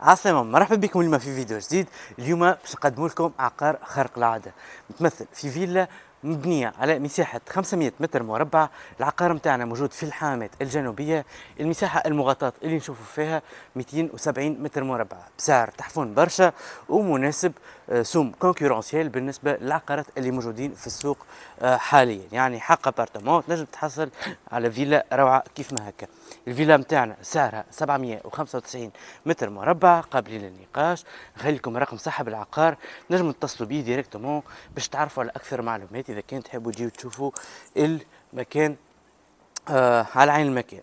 عسلامة مرحبا بكم اليوم في فيديو جديد. اليوم باش نقدم لكم عقار خارق للعادة. متمثل في فيلا مبنية على مساحة 500 متر مربع. العقار متاعنا موجود في الحمامات الجنوبية. المساحة المغطاة اللي نشوفوا فيها 270 متر مربع. بسعر تحفون برشا ومناسب سوم concurrentiel بالنسبة للعقارات اللي موجودين في السوق آه، حاليا. يعني حق appartement تنجم تحصل على فيلا روعة كيف ما هكا. الفيلا متاعنا سعرها 795 متر مربع قابلين للنقاش. نخلي لكم رقم صاحب العقار. نجم تتصلوا به directement باش تعرفوا على أكثر معلومات. إذا كان تحبوا تجيو تشوفوا المكان آه على عين المكان.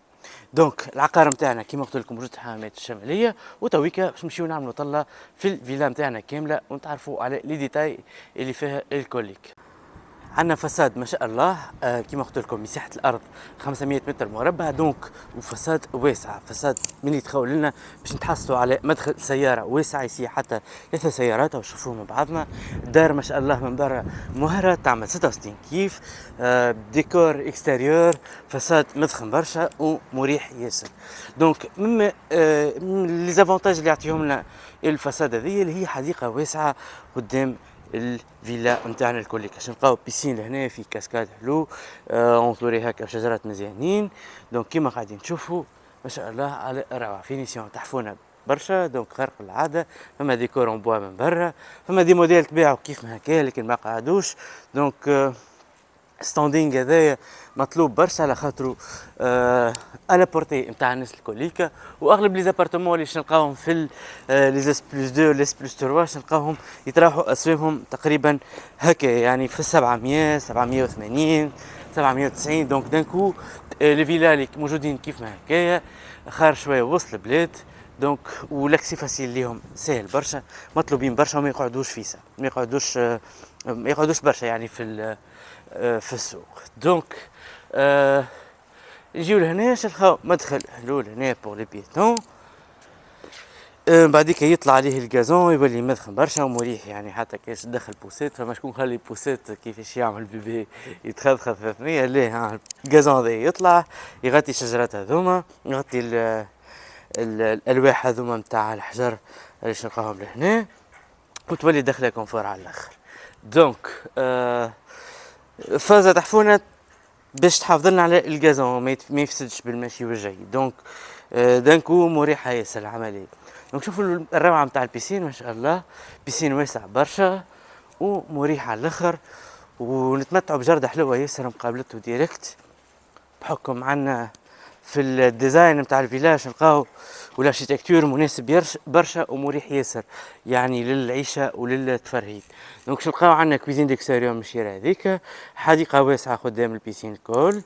donc العقار نتاعنا كيما قلت لكم موجود الحمامات الشماليه وتوّيكا باش نمشيو نعملوا طلة في الفيلا نتاعنا كاملة ونتعرفوا على les détails اللي فيها الكل. عندنا façade ما شاء الله. آه كما قلت لكم مساحة الأرض 500 متر مربع دونك وفساد واسع فساد من يتخول لنا باش نتحصلوا على مدخل سيارة واسع يسير حتى ثلاثة سيارات وشوفوا مع بعضنا دار ما شاء الله من برا مهرة تعمل 66 كيف. آه ديكور إكستيريور فساد مضخم برشا ومريح ياسر. دونك مما آه لي اللي يعطيهم لنا الفساد هذه اللي هي حديقة واسعة قدام الفيلا نتاعنا الكل. كاش نلقاو بيسين لهنا في كاسكاد حلو آه اونطوري هكا بشجرات مزيانين. دونك كيما قاعدين تشوفوا ما شاء الله على روعة. فينيسيون تحفونا برشا دونك خارق العادة. فما ديكور اون بوا من برا فما دي موديل تباعوا كيف ما هكا لكن ما قعدوش. دونك آه ستاندينغ هذايا مطلوب برشا على خاطرو آه على بورتي نتاع الناس الكوليكا وأغلب لي زابارتمون اللي نلقاهم في لي زيس بلس 2 لي بلس 3 نلقاهم يتراوحوا اسعارهم تقريبا هكا يعني في 700 780 790 دونك دانكو لي فيلا اللي موجودين كيف ما هكايا خارج شوية وسط البلاد. دونك ولاكسي فاسيل ليهم سهل برشا مطلوبين برشا وما يقعدوش فيسا ما يقعدوش ما يقعدوش برشا يعني في آه، في السوق. دونك آه يجيو لهنا نلقاو مدخل حلول هنا بور لي بيتون آه بعديك يطلع عليه الجازون يولي مدخن برشا ومريح يعني حتى كاش تدخل بوسيت فما شكون خلي بوسيت كيفاش يعمل بيبي يتخذخذ في ثنية ليه؟ الجازون هذا يطلع يغطي الشجرات هذوما يغطي ال ال الألواح هذوما نتاع الحجر اللي نلقاهم لهنا وتولي داخله كونفور على الآخر. دونك آه فازة تحفونة باش تحافظ لنا على الجازون ما يفسدش بالمشي والجاي. donc آه، donc مريحة ياسر العملية. donc شوفوا الروعة نتاع ال piscine ما شاء الله. piscine واسع برشا ومريح على الآخر. ونتمتعوا بجردة حلوة ياسر مقابلته directe. بحكم عنا في ال design نتاع الفيلا نلقاوه وال architecture مناسب برشا ومريح ياسر يعني للعيشة وللتفرهيد. donc نلقاو عندنا cuisine d'extérieur مشيره هذيك حديقه واسعة قدام ال piscine الكل.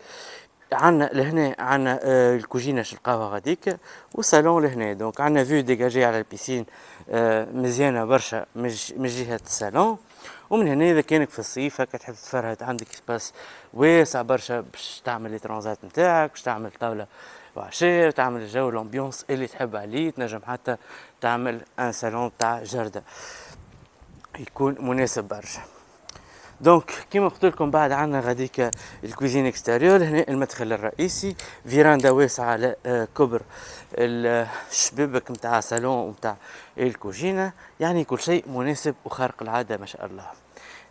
عندنا لهنا عندنا آه الكوجينة نلقاوها غاديك وصالون لهنا. donc عندنا vue dégagée على ال piscine آه مزيانة برشا من جهة الصالون. ومن هنا إذا كانك في الصيف هكا تحب تفرهد عندك espace واسع برشا باش تعمل les transats نتاعك باش تعمل طاولة وعشاء تعمل الجو ال ambiance اللي تحب عليه تنجم حتى تعمل un salon تاع جردة. يكون مناسب برشا. donc كيما قلت لكم بعد عندنا غاديك ال cuisine extérieure هنا المدخل الرئيسي véranda واسعه على كبر الشبابك نتاع صالون نتاع الكوجينه يعني كل شيء مناسب وخارق العاده ما شاء الله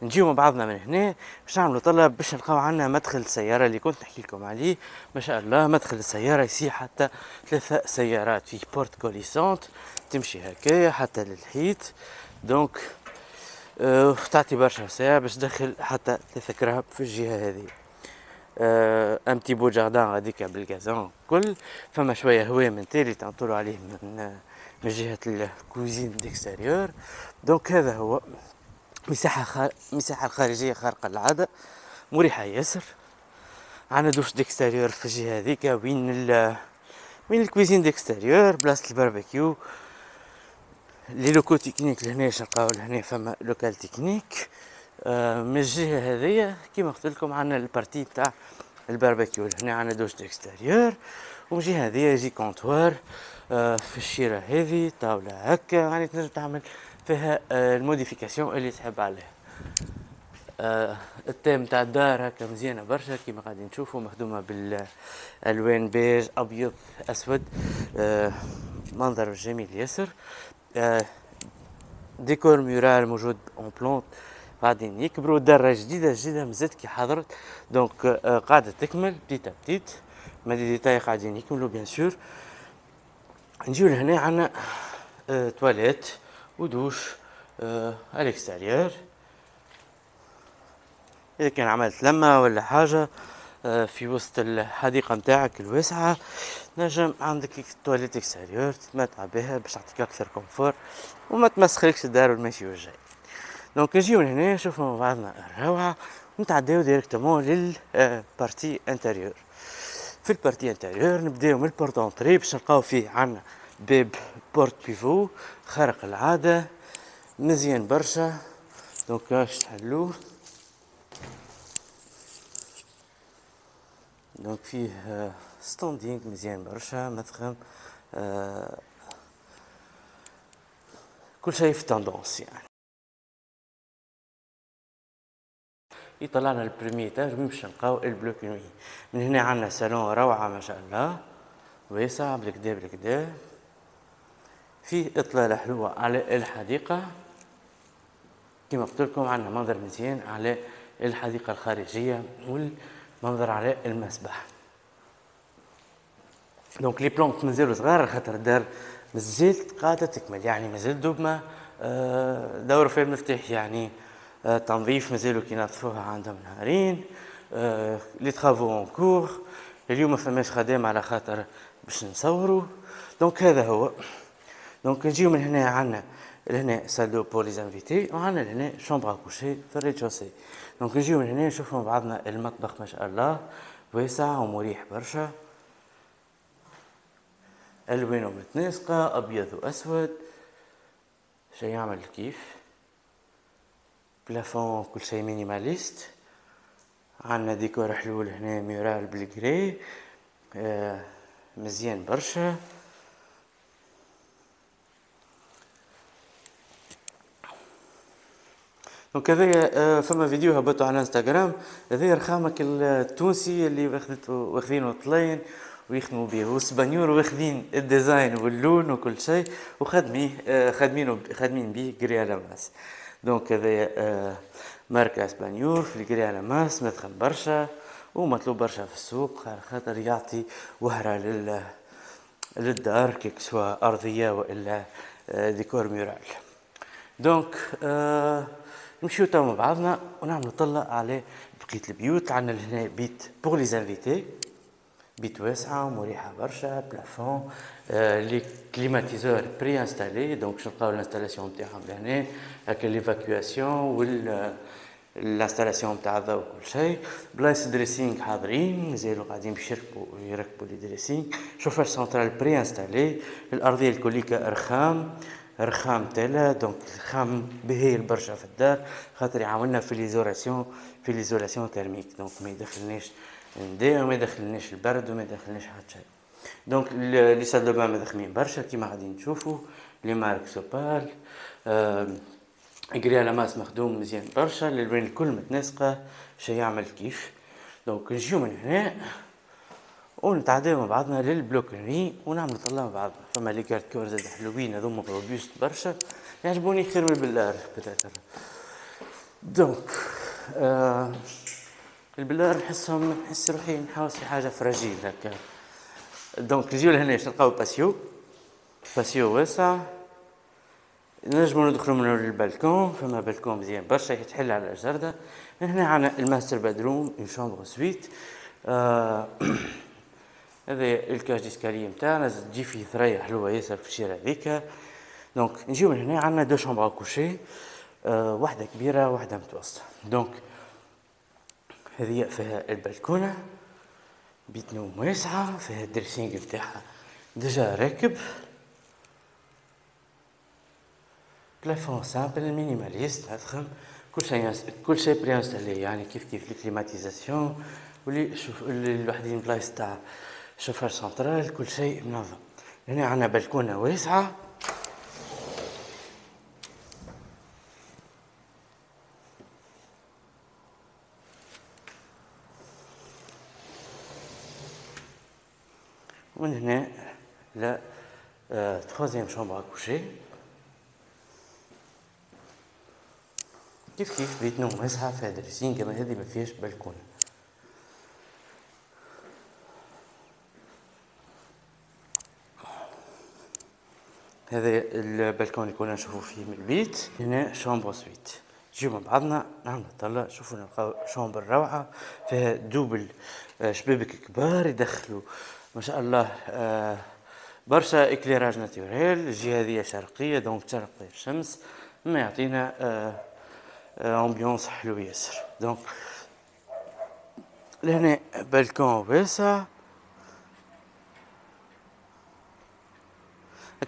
نجيو مع بعضنا من هنا باش نعملوا طلة باش نلقاو عندنا مدخل السيارة اللي كنت نحكي لكم عليه ما شاء الله مدخل السيارة يصير حتى ثلاثة سيارات فيه porte coulissante تمشي هكايا حتى للحيط دونك أه تعطي برشا وسع باش تدخل حتى ثلاثة كرهب في الجهة هذه. أه ام تي بو جاردان غاديك بالغازون كل فما شوية هواء من تالي تنطلوا عليه من من جهة الكوزين ديكستيريور دونك هذا هو مساحة خار... مساحة الخارجية خارقة للعادة مريحة ياسر. عندنا دوش ديكستيريور في الجهة هذيك وين ال وين ال cuisine d'extérieur بلاصة ال barbecue. les locaux techniques لهنا نلقاو لهنا فما local technique. آه من الجهة هذيا كيما قلت لكم عندنا ال partie تاع الباربيكيو هنا عندنا douche d'extérieur ومن الجهة هذيا يجي comptoir آه في الشيرة هذه طاولة هكا يعني تنجم تعمل فيها آه، ال modification اللي تحب عليها ال thème تاع الدار هكا مزيانة برشا كيما قاعدين تشوفوا مخدومة بالألوان بيج أبيض أسود منظر جميل ياسر. décor mural موجود en plantes قاعدين يكبروا دارة جديدة جديدة مازالت كي حضرت. donc آه قاعدة تكمل petit à petit mais des détails قاعدين يكملوا bien sûr نجيو لهنا آه toilette و douche آه à l'extérieur إذا كان عملت لمة ولا حاجة آه في وسط الحديقة متاعك الواسعة. نجم عندك toilette extérieure تتمتع بها باش تعطيك أكثر confort وما تمسخلكش الدار والماشي والجاي. donc نجيو لهنا نشوفو مع بعضنا الروعة ونتعداو directement لل partie intérieure في ال partie intérieure نبداو من ال porte entrée باش نلقاو فيه عنا باب porte pivot خارق العادة مزيان برشا donc باش تحلوه donc فيه standing مزيان برشا مدخل آه كل شيء في tendance يعني يطلعنا البريمي وين باش نلقاو ال bloc nuit من هنا عندنا صالون روعة ما شاء الله واسع بالقدا بالقدا فيه اطلالة حلوة على الحديقة كما قلت لكم عندنا منظر مزيان على الحديقة الخارجية والمنظر على المسبح donc les plantes مازالوا صغار خاطر الدار مازالت قاعدة تكمل. يعني مازال دوبما آه، دور في المفتاح يعني آه، تنظيف مازالوا كي نظفوها عندهم نهارين les travaux en cours. اليوم ما فماش خدام على خاطر باش نصوروا donc هذا هو. donc نجيو من هنا عندنا لهنا salle d'eau pour les invités وعندنا لهنا chambre à coucher في ال rez-de-chaussée. donc نجيو من هنا نشوفوا بعضنا المطبخ ما شاء الله واسع ومريح برشا. الوانه متناسقة أبيض وأسود. شي يعمل كيف؟ plafond كل شيء minimaliste. عندنا ديكور حلول هنا ميورال بالجري آه مزيان برشا. دونك هذايا آه، فما فيديو هبطوا على إنستغرام. هذايا رخامك التونسي اللي واخذينه طلين. ويخدموا به والسبانيور واخذين الديزاين واللون وكل شيء وخدميه آه، خادمينه خادمين به كري على ماس. donc هذايا آه، ماركة اسبانيور في ال grès à la masse مدخل برشا ومطلوب برشا في السوق خاطر يعطي وهرة لل للدار que ce soit أرضية وإلا décor mural. donc آه نمشيو توا مع بعضنا ونعملو طلة على بقية البيوت عندنا لهنا بيت pour les invités بيت واسعة ومريحة برشا plafond آه les climatiseurs pré-installés donc باش نلقاو ال installation نتاعهم لهنا هكا l'évacuation وال ال installation نتاع الضوء وكل شيء بلايص dressing حاضرين مازالوا قاعدين باش يركبوا يركبوا les dressings chauffage central pré-installé الارضيه الكوليكا رخام رخام تالا donc الرخام باهي برشا في الدار خاطر يعاوننا في l'isolation في l'isolation thermique donc ما يدخلناش ندى وما يدخلناش البرد وما يدخلناش حتى شيء. donc les salles de bains مدخلين برشا كيما غادي تشوفوا les marques Sopal آه à la masse مخدوم مزيان برشا الالوان الكل متناسقة شي يعمل كيف. donc نجيو من هنا ونتعداو مع بعضنا لل bloc nuit ونعملو طلة مع بعضنا. فما les garde-corps زاد حلوين هذوما robustes برشا. يعجبوني خير من البلار peut-être donc آه البلار نحسهم نحس روحي نحاوس في حاجة fragile هكا. donc نجيو لهنا نلقاو patio. patio واسع. نجمو ندخلو منو للبالكون فما بالكون مزيان برشا يتحل على الجردة. هنا عنا ال master bedroom une chambre suite هذا ال cage d'escalier نتاعنا تجي فيه ثريا حلوة ياسر في الشيرة هذيك donc نجيو من هنا عندنا deux chambres à coucher آه واحدة كبيرة واحدة متوسطة. donc هذه فيها البلكونة بيت نوم واسعة فيها ال dressing نتاعها déjà راكب. plafond simple minimaliste مدخل كل شيء كل شيء pré-installé يعني كيف كيف ال climatisation واللي شوف الوحدين بلايص تاع chauffage central كل شيء منظم. هنا عندنا بلكونة واسعة. ومن هنا la troisième chambre à coucher كيف كيف بيت نوم واسعة فيها dressing كما هذه ما فيهاش بلكونه هذا البلكون اللي كنا نشوفوا فيه من البيت هنا chambre suite نجيو مع بعضنا نعمل طلع شوفوا نلقاو chambre روعة فيها double شبابك كبار يدخلوا ما شاء الله آه، برشا éclairage naturel الجهة هذه شرقية donc تشرق الشمس ما يعطينا ambiance آه، حلو ياسر. donc لهنا بلكون واسع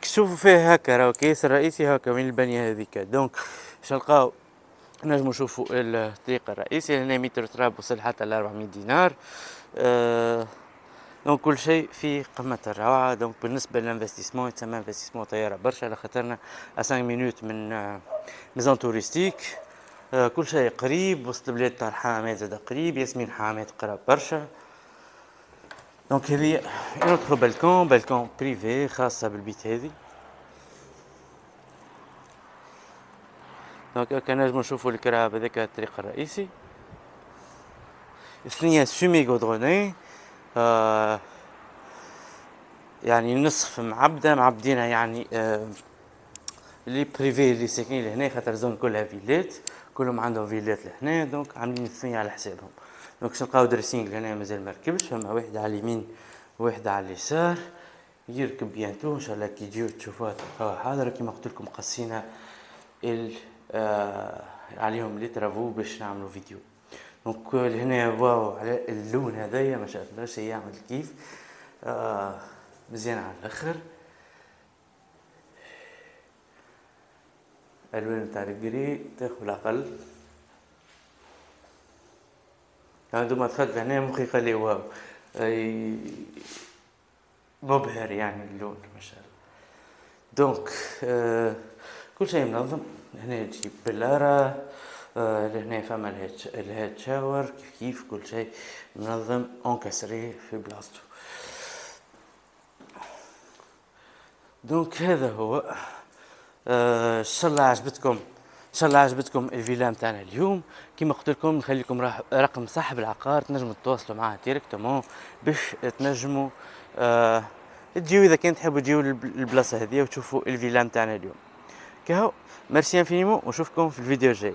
تشوفوا فيه هكا راهو كياس الرئيسي هكا من البنية هذيك donc باش نلقاو؟ نجمو نشوفوا الطريق الرئيسي هنا متر تراب وصل حتى ل 400 دينار. أه donc كل شيء في قمة الروعة. donc بالنسبة لل investissement يتسمى investissement طيارة برشا على خاطرنا 5 minutes من zone آه، touristique أه كل شيء قريب وسط البلاد تاع الحمامات زاد قريب ياسمين حمامات قراب برشا. donc هذه notre balcon balcon privé خاصة بالبيت هذي. donc هكا نجمو نشوفو الكراب هذاك الطريق الرئيسي. الثانية semi goudronnée. يعني نصف معبدة معبدينها يعني آه اللي privé اللي ساكنين لهنا خاطر zone كلها فيلات كلهم عندهم فيلات لهنا donc عاملين الثانية على حسابهم. donc باش نلقاو dressing هنا مازال مركبش فما واحد على اليمين وواحد على اليسار يركب bientôt إن شاء الله كي تجيو تشوفوها تلقاوها حاضرة. كيما قلت لكم قصينا ال آه عليهم les travaux باش نعملوا فيديو. donc هنا واو على اللون هذايا ما شي يعمل كيف. آه مزيان على الأخر. ألوان تاع الجري تاخذ العقل عندما دخلت هنا مخي قال واو. مبهر يعني اللون ما شاء الله. donc آه كل شيء منظم. هنا تجيب بلارة. لهنا فما ال head shower كيف كيف كل شيء منظم encastré في بلاصتو donc هذا هو. آه، إن شاء الله عجبتكم إن شاء الله عجبتكم الفيلا نتاعنا اليوم. كيما قلت لكم نخلي لكم رقم صاحب العقار تنجموا تتواصلوا معاه directement باش تنجموا آه تجيو إذا كان تحبوا تجيو للبلاصة هذه وتشوفوا الفيلا نتاعنا اليوم. كهو merci infiniment ونشوفكم في الفيديو الجاي.